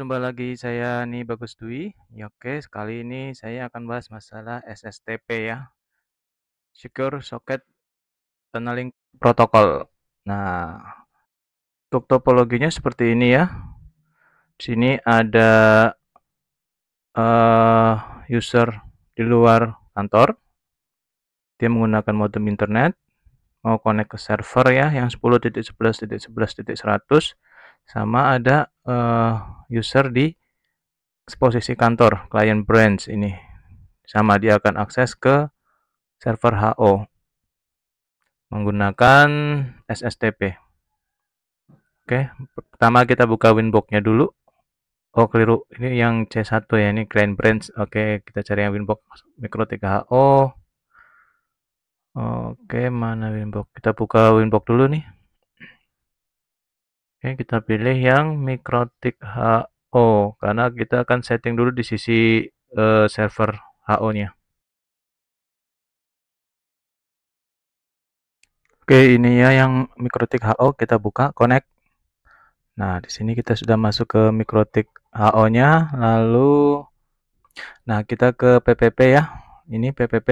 jumpa lagi saya nih Bagus Dwi. Ya, oke, sekali ini saya akan bahas masalah SSTP ya. Secure Socket Tunneling Protocol. Nah, untuk topologinya seperti ini ya. Di sini ada uh, user di luar kantor. Dia menggunakan modem internet mau connect ke server ya yang 10.11.11.100 sama ada uh, user di posisi kantor client branch ini. Sama dia akan akses ke server HO menggunakan SSTP oke pertama kita buka winbox-nya dulu. Oh keliru. Ini yang C1 ya ini client branch. Oke kita cari yang winbox mikro 3HO oke mana winbox? Kita buka winbox dulu nih Oke, kita pilih yang Mikrotik HO karena kita akan setting dulu di sisi uh, server HO-nya. Oke, ini ya yang Mikrotik HO kita buka connect. Nah, di sini kita sudah masuk ke Mikrotik HO-nya, lalu nah kita ke PPP ya. Ini PPP.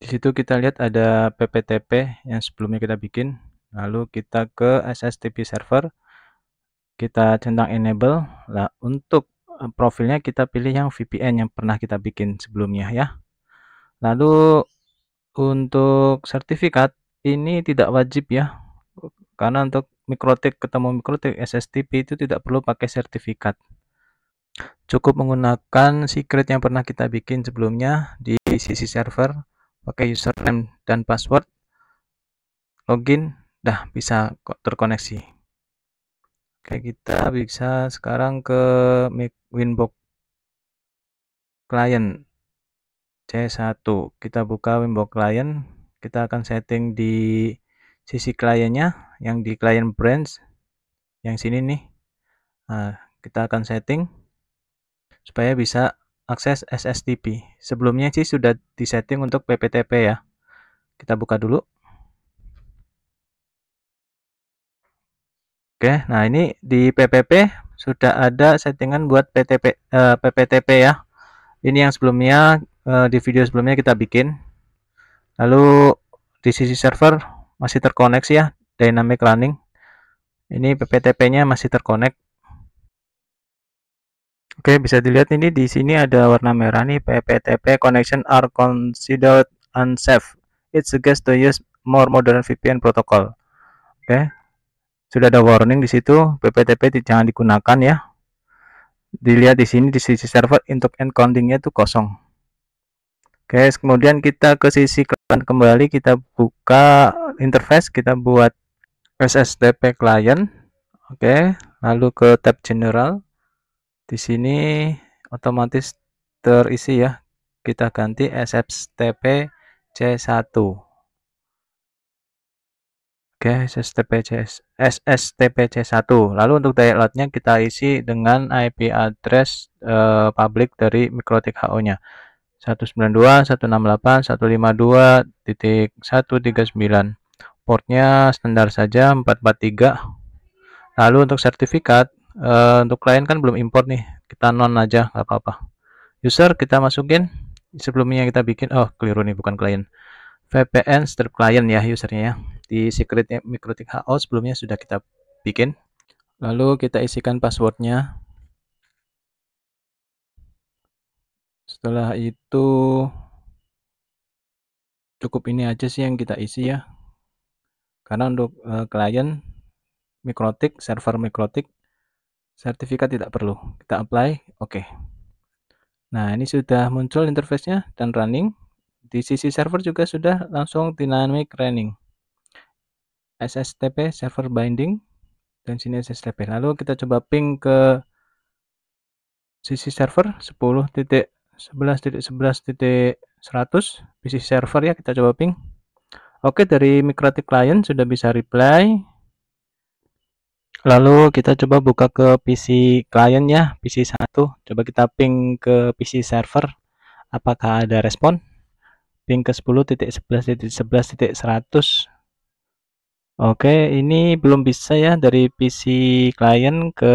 Di situ kita lihat ada PPTP yang sebelumnya kita bikin lalu kita ke SSTP server. Kita centang enable. Lah untuk eh, profilnya kita pilih yang VPN yang pernah kita bikin sebelumnya ya. Lalu untuk sertifikat ini tidak wajib ya. Karena untuk mikrotik ketemu mikrotik SSTP itu tidak perlu pakai sertifikat. Cukup menggunakan secret yang pernah kita bikin sebelumnya di sisi server pakai username dan password login Dah bisa terkoneksi. Oke, kita bisa sekarang ke Winbox client C1. Kita buka Winbox client, kita akan setting di sisi kliennya yang di client branch yang sini nih. Nah, kita akan setting supaya bisa akses SSTP. Sebelumnya sih sudah disetting untuk PPTP ya. Kita buka dulu. Oke, nah ini di PPP sudah ada settingan buat PTP, eh, PPTP ya. Ini yang sebelumnya uh, di video sebelumnya kita bikin. Lalu di sisi server masih terkoneksi ya, dynamic running. Ini PPTP-nya masih terkonek. Oke, bisa dilihat ini di sini ada warna merah nih PPTP connection are considered unsafe. It suggests to use more modern VPN protocol. Oke, sudah ada warning di situ PPTP jangan digunakan ya. Dilihat di sini di sisi server untuk encodingnya itu kosong. Oke kemudian kita ke sisi klien kembali kita buka interface kita buat SSTP client. Oke lalu ke tab general. Di sini otomatis terisi ya. Kita ganti SSTP C1 Oke, SSTPC SSTPC1. Lalu untuk downloadnya kita isi dengan IP address uh, public dari Mikrotik HO-nya. 192.168.152.139. Portnya standar saja 443. Lalu untuk sertifikat uh, untuk klien kan belum import nih. Kita non aja nggak apa-apa. User kita masukin sebelumnya kita bikin oh keliru nih bukan klien. VPN strip client ya usernya ya di secret mikrotik HO sebelumnya sudah kita bikin. Lalu kita isikan passwordnya. Setelah itu cukup ini aja sih yang kita isi ya. Karena untuk uh, klien mikrotik, server mikrotik, sertifikat tidak perlu. Kita apply, oke. Okay. Nah, ini sudah muncul interface-nya dan running. Di sisi server juga sudah langsung dynamic running. SSTP server binding dan sini SSTP. Lalu kita coba ping ke sisi server 10.11.11.100 PC server ya kita coba ping. Oke dari Mikrotik client sudah bisa reply. Lalu kita coba buka ke PC client ya, PC 1. Coba kita ping ke PC server. Apakah ada respon? Ping ke 10.11.11.100 Oke, ini belum bisa ya dari PC client ke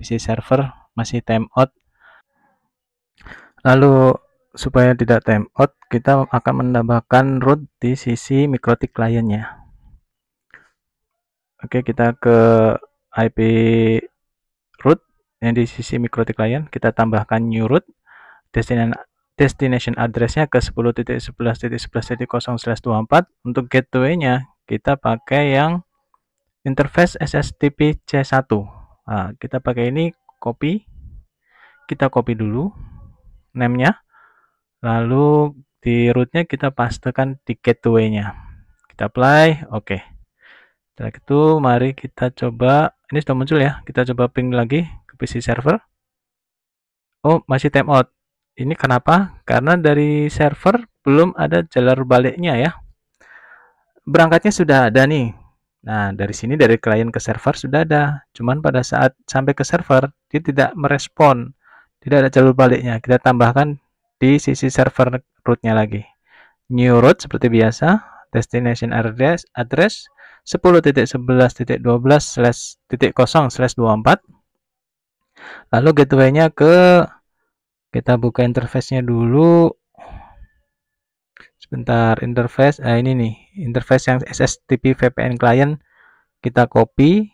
PC server masih timeout. Lalu supaya tidak timeout, kita akan menambahkan root di sisi mikrotik kliennya. Oke, kita ke IP root yang di sisi mikrotik client, kita tambahkan new root, destination destination addressnya ke 10.11.11.0/24. Untuk gateway-nya kita pakai yang interface SSTP C1. Nah, kita pakai ini copy. Kita copy dulu name-nya. Lalu di root-nya kita pastekan di gateway-nya. Kita apply, oke. Okay. Setelah itu mari kita coba, ini sudah muncul ya, kita coba ping lagi ke PC server. Oh, masih timeout. Ini kenapa? Karena dari server belum ada jalur baliknya ya. Berangkatnya sudah ada nih. Nah, dari sini dari klien ke server sudah ada. Cuman pada saat sampai ke server, dia tidak merespon. Tidak ada jalur baliknya. Kita tambahkan di sisi server rootnya lagi. New root seperti biasa. Destination address, address 10.11.12/0/24. Lalu gateway-nya ke kita buka interface-nya dulu. Sebentar, interface. Nah, ini nih, interface yang SSTP VPN client kita copy.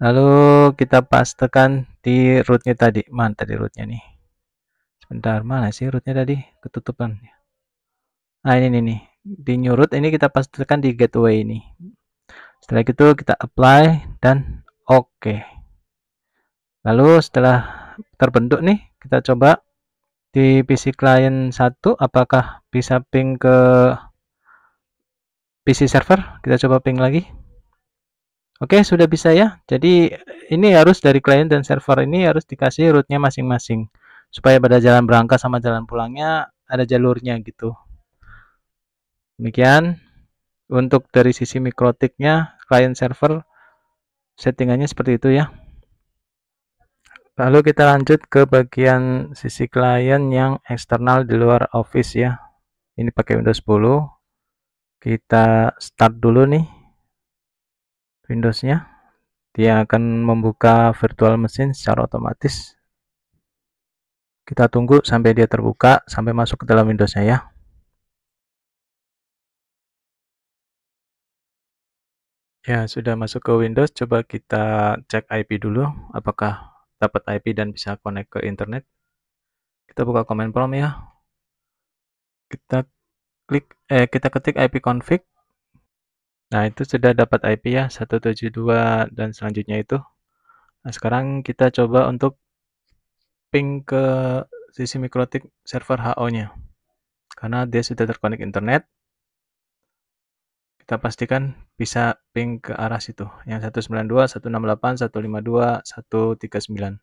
Lalu kita pastekan di rootnya tadi. Mana tadi rootnya nih? Sebentar, mana sih rootnya tadi? Ketutupan. Nah, ini nih. Di new root ini kita pastekan di gateway ini. Setelah itu kita apply dan oke. Okay. Lalu setelah terbentuk nih kita coba di PC client 1 apakah bisa ping ke PC server? Kita coba ping lagi. Oke sudah bisa ya. Jadi ini harus dari client dan server. Ini harus dikasih rootnya masing-masing. Supaya pada jalan berangkat sama jalan pulangnya ada jalurnya gitu. Demikian. Untuk dari sisi mikrotiknya client server settingannya seperti itu ya Lalu kita lanjut ke bagian sisi klien yang eksternal di luar Office ya. Ini pakai Windows 10. Kita start dulu nih Windowsnya. Dia akan membuka virtual mesin secara otomatis. Kita tunggu sampai dia terbuka, sampai masuk ke dalam Windowsnya ya. Ya, sudah masuk ke Windows, coba kita cek IP dulu, apakah dapat IP dan bisa connect ke internet. Kita buka command prompt ya. Kita klik eh kita ketik IP config. Nah, itu sudah dapat IP ya 172 dan selanjutnya itu. Nah, sekarang kita coba untuk ping ke sisi mikrotik server HO-nya. Karena dia sudah terkonek internet, kita pastikan bisa ping ke arah situ. Yang 192 168 152 139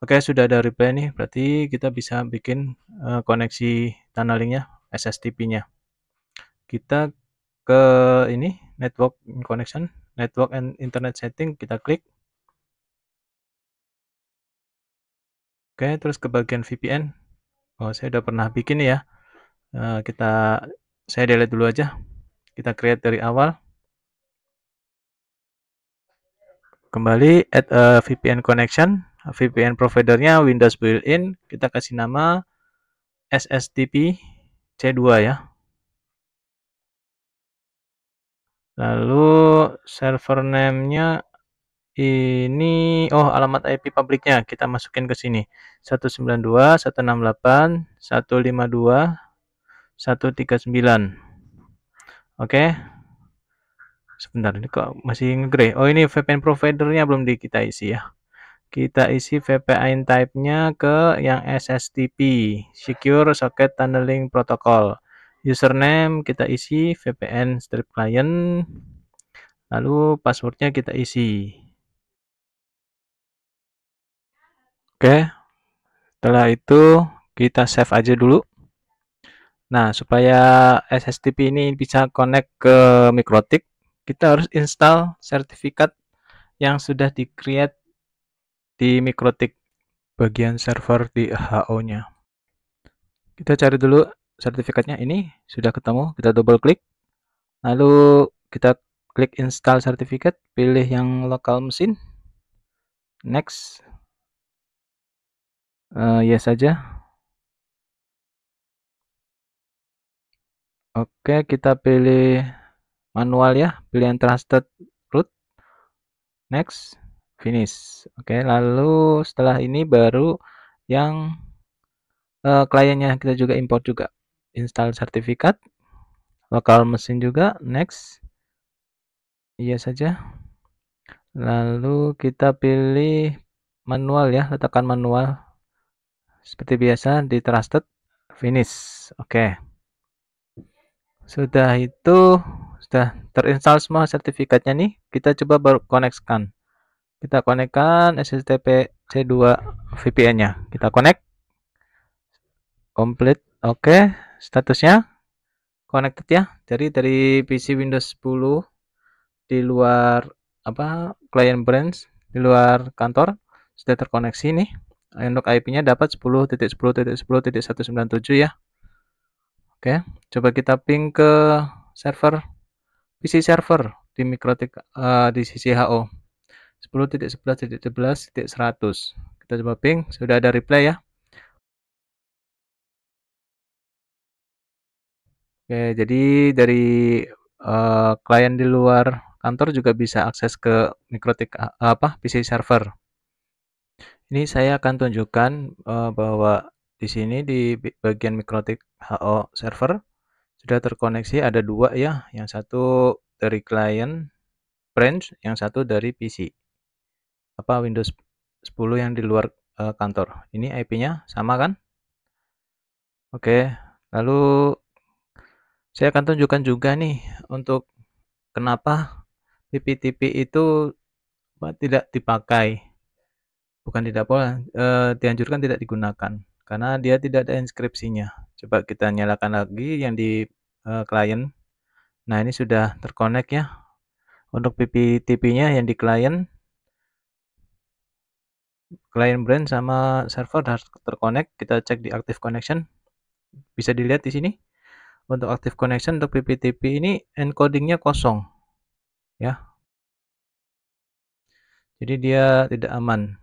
oke sudah ada reply nih berarti kita bisa bikin uh, koneksi tunnelingnya SSTP nya kita ke ini network connection network and internet setting kita klik. Oke terus ke bagian VPN oh saya udah pernah bikin ya. Uh, kita saya delete dulu aja kita create dari awal. Kembali add a VPN connection. VPN providernya Windows built-in. Kita kasih nama SSTP C2 ya. Lalu server name-nya ini oh alamat IP publiknya kita masukin ke sini. 192 168 152 139 Oke. Sebentar, ini kok masih nge Oh, ini VPN providernya belum di kita isi ya. Kita isi VPN type-nya ke yang SSTP, Secure Socket Tunneling Protocol. Username kita isi VPN strip client. Lalu passwordnya kita isi. Oke. Setelah itu kita save aja dulu. Nah, supaya SSTP ini bisa connect ke Mikrotik, kita harus install sertifikat yang sudah di-create di Mikrotik bagian server di HO-nya. Kita cari dulu sertifikatnya ini sudah ketemu, kita double klik. Lalu kita klik install sertifikat, pilih yang lokal mesin. next uh, yes saja oke kita pilih manual ya. Pilihan trusted root. Next finish. Oke lalu setelah ini baru yang uh, kliennya. Kita juga import juga. Install sertifikat. Lokal mesin juga. Next. Iya saja. Lalu kita pilih manual ya letakkan manual. Seperti biasa di trusted finish. Oke sudah itu sudah terinstall semua sertifikatnya nih. Kita coba baru koneksikan kita konekkan SSTP C2 VPN nya kita connect. Complete oke statusnya. Connected ya. Jadi dari PC Windows 10 di luar apa client branch di luar kantor sudah terkoneksi nih. Untuk IP-nya dapat 10.10.10.197 ya oke coba kita ping ke server PC server di Mikrotik uh, di sisi HO 10.11.11.100 kita coba ping sudah ada reply ya. Oke, jadi dari uh, klien di luar kantor juga bisa akses ke Mikrotik uh, apa PC server. Ini saya akan tunjukkan uh, bahwa di sini di bagian Mikrotik HO server sudah terkoneksi ada dua ya, yang satu dari klien branch, yang satu dari PC. Apa Windows 10 yang di luar uh, kantor. Ini IP-nya sama kan? Oke, lalu saya akan tunjukkan juga nih untuk kenapa PPTP itu tidak dipakai. Bukan tidak boleh, eh, dianjurkan tidak digunakan karena dia tidak ada inskripsinya. Coba kita nyalakan lagi yang di eh, klien. Nah, ini sudah terkonek ya. Untuk PPTP-nya yang di klien klien brand sama server harus terkonek. Kita cek di active connection. Bisa dilihat di sini untuk active connection untuk PPTP ini encodingnya kosong ya jadi dia tidak aman